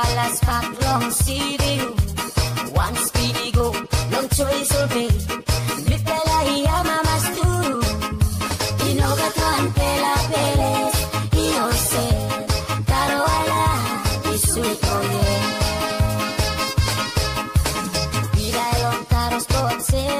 balas pak long siriu One speedy go long choy sobe Mitela iya mamas tu Inoga tuan pela peles Io se Taro ala Isui oye Vida long taros pot se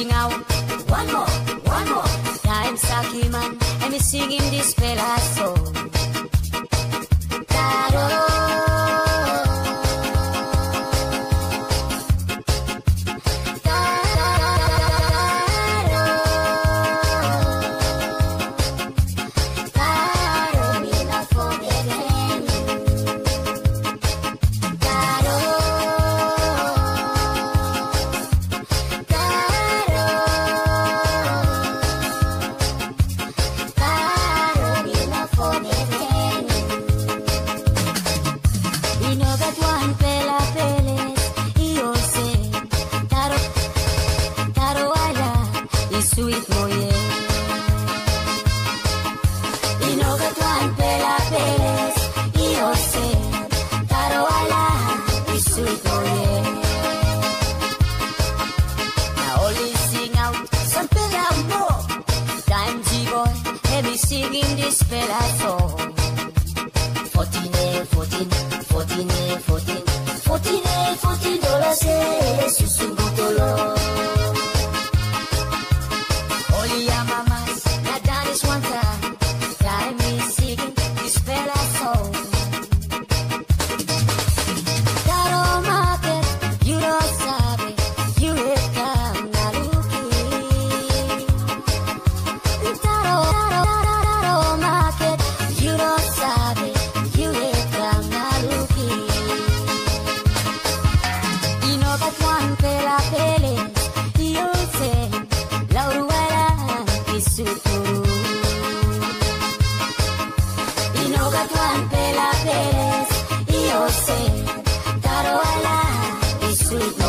sing out. One more, one more. Time, Saki man, and me singing this fella song. Desperados. 14, 14, 14, 14, 14, 14 dólares es su Sweet.